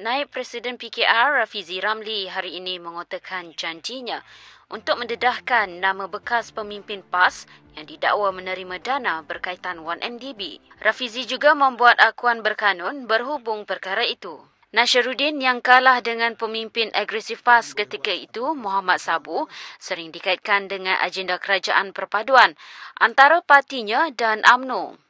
Naib Presiden PKR Rafizi Ramli hari ini mengutarakan janjinya untuk mendedahkan nama bekas pemimpin PAS yang didakwa menerima dana berkaitan 1MDB. Rafizi juga membuat akuan berkanun berhubung perkara itu. Nasruddin yang kalah dengan pemimpin agresif PAS ketika itu, Muhammad Sabu, sering dikaitkan dengan agenda kerajaan perpaduan antara partinya dan AMNO.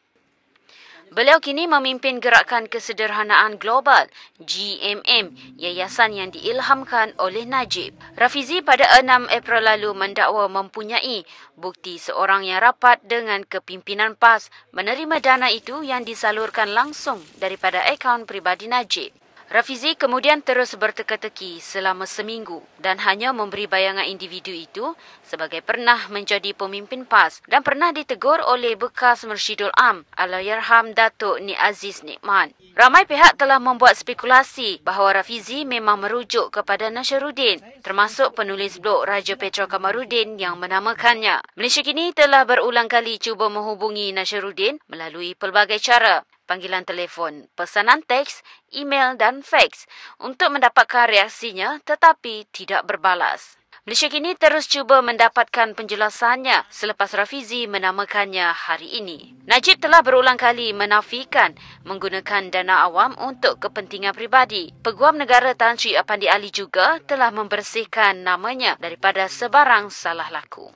Beliau kini memimpin Gerakan Kesederhanaan Global GMM, yayasan yang diilhamkan oleh Najib. Rafizi pada 6 April lalu mendakwa mempunyai bukti seorang yang rapat dengan kepimpinan PAS menerima dana itu yang disalurkan langsung daripada akaun pribadi Najib. Rafizi kemudian terus berteka-teki selama seminggu dan hanya memberi bayangan individu itu sebagai pernah menjadi pemimpin PAS dan pernah ditegur oleh bekas Mersyidul Am Allahyarham Datuk Ni Aziz Nikman. Ramai pihak telah membuat spekulasi bahawa Rafizi memang merujuk kepada Nasruddin termasuk penulis blog Raja Petra Kamarudin yang menamakannya. Malaysia kini telah berulang kali cuba menghubungi Nasruddin melalui pelbagai cara panggilan telefon, pesanan teks, email dan fax untuk mendapatkan reaksinya tetapi tidak berbalas. Malaysia kini terus cuba mendapatkan penjelasannya selepas Rafizi menamakannya hari ini. Najib telah berulang kali menafikan menggunakan dana awam untuk kepentingan pribadi. Peguam negara Tan Sri Apandi Ali juga telah membersihkan namanya daripada sebarang salah laku.